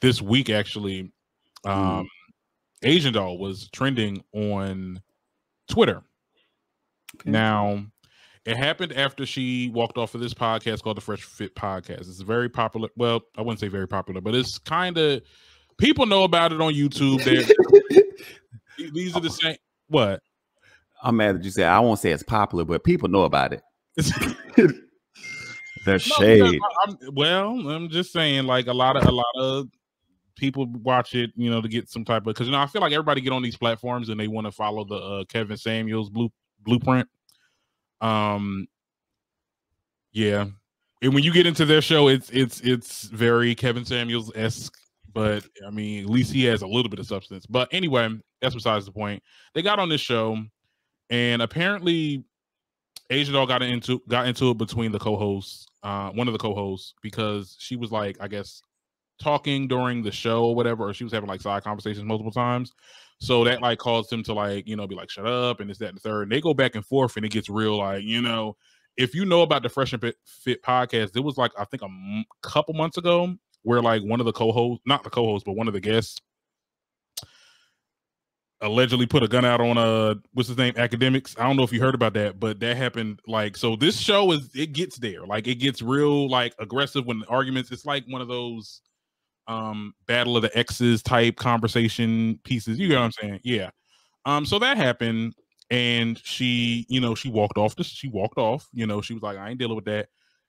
this week actually, Mm. um, Asian doll was trending on Twitter. Okay. Now, it happened after she walked off of this podcast called the Fresh Fit Podcast. It's very popular. Well, I wouldn't say very popular, but it's kind of people know about it on YouTube. These are the same. What? I'm mad that you said I won't say it's popular, but people know about it. No, shade. I- I'm- well, I'm just saying, like a lot of a lot of people watch it, you know, to get some type of because you know I feel like everybody get on these platforms and they want to follow the uh, Kevin Samuels blue blueprint. Um, yeah, and when you get into their show, it's it's it's very Kevin Samuels esque, but I mean, at least he has a little bit of substance. But anyway, that's besides the point. They got on this show, and apparently Asian Doll got into got into it between the co-hosts, uh, one of the co-hosts, because she was like, I guess, talking during the show or whatever, or she was having like side conversations multiple times. So that like caused him to like, you know, be like, shut up, and this, that, and the third. And they go back and forth, and it gets real, like, you know, if you know about the Fresh and Fit, podcast, it was like I think a m- couple months ago where like one of the co-hosts, not the co hosts, but one of the guests allegedly put a gun out on uh what's his name Akademiks i don't know if you heard about that but that happened like so this show is it gets there like it gets real like aggressive when the arguments it's like one of those um battle of the x's type conversation pieces you know what i'm saying yeah um so that happened and she you know she walked off this she walked off you know she was like i ain't dealing with that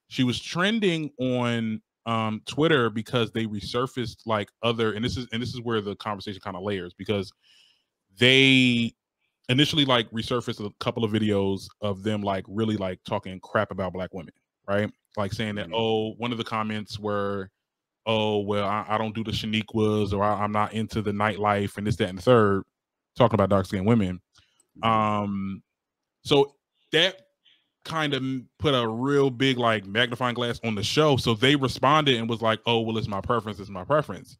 she was trending on um twitter because they resurfaced like other and this is and this is where the conversation kind of layers because they initially like resurfaced a couple of videos of them like really like talking crap about black women, right? Like saying that, Mhm. oh, one of the comments were, oh, well, I, I don't do the Shaniquas or I, I'm not into the nightlife and this, that, and the third, talking about dark skinned women. Um, so that kind of put a real big like magnifying glass on the show. So they responded and was like, oh, well, it's my preference, it's my preference.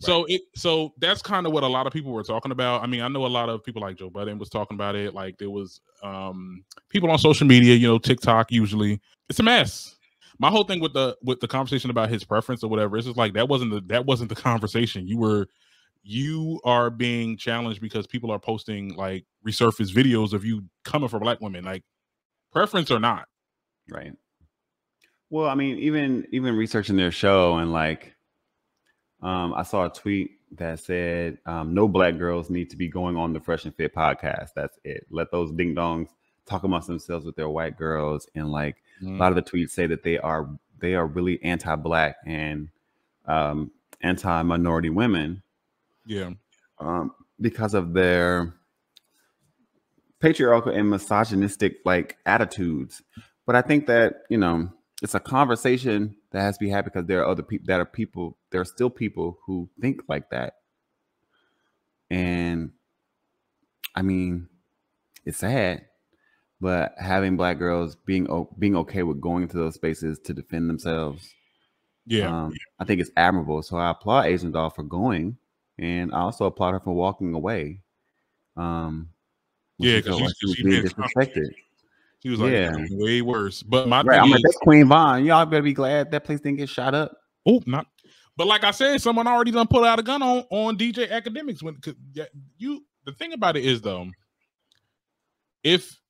So it so that's kind of what a lot of people were talking about. I mean, I know a lot of people like Joe Budden was talking about it. Like there was um people on social media, you know, TikTok usually. It's a mess. My whole thing with the with the conversation about his preference or whatever, it's just like that wasn't the that wasn't the conversation. You were you are being challenged because people are posting like resurfaced videos of you coming for black women, like preference or not. Right. Well, I mean, even even researching their show and like um I saw a tweet that said um, no black girls need to be going on the Fresh and Fit podcast. That's it. Let those ding dongs talk amongst themselves with their white girls and like a lot of the tweets say that they are they are really anti-black and um anti-minority women Yeah. um, because of their patriarchal and misogynistic like attitudes. But I think that you know it's a conversation that has to be had because there are other people that are people. There are still people who think like that, and I mean, it's sad. But having black girls being being okay with going into those spaces to defend themselves, Yeah. um, I think it's admirable. So I applaud Asian Doll for going, and I also applaud her for walking away. Um, Yeah, she 'cause felt she- like she was she being disrespected. She was like Yeah. way worse. But my Right, I'm like, that's Queen Vaughn. Y'all better be glad that place didn't get shot up. Oh, not. But like I said, someone already done put out a gun on on DJ Akademiks. When yeah, you, the thing about it is though, if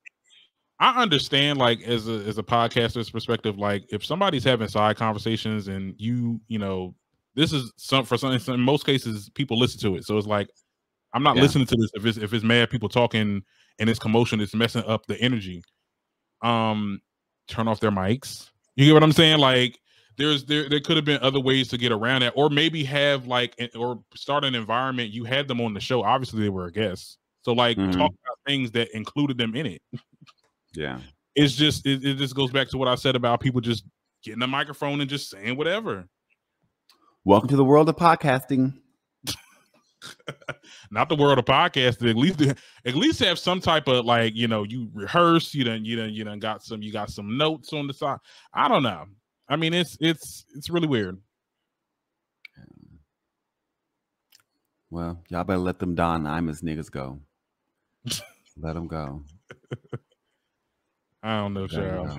I understand, like as a as a podcaster's perspective, like if somebody's having side conversations and you, you know, this is some for some in most cases people listen to it, so it's like I'm not Yeah. listening to this if it's if it's mad people talking and it's commotion, it's messing up the energy. Um, turn off their mics. You get what I'm saying? Like there's there there could have been other ways to get around that, or maybe have like or start an environment. You had them on the show. Obviously, they were a guest, so like Mhm. talk about things that included them in it. Yeah. It's just it, it just goes back to what I said about people just getting a microphone and just saying whatever. Welcome to the world of podcasting. Not the world of podcasting. At least at least have some type of like you know you rehearse. You done you done you done got some you got some notes on the side. I don't know. I mean it's it's it's really weird. Well, y'all better let them Don Imus niggas go. let them go. I don't know, Charles.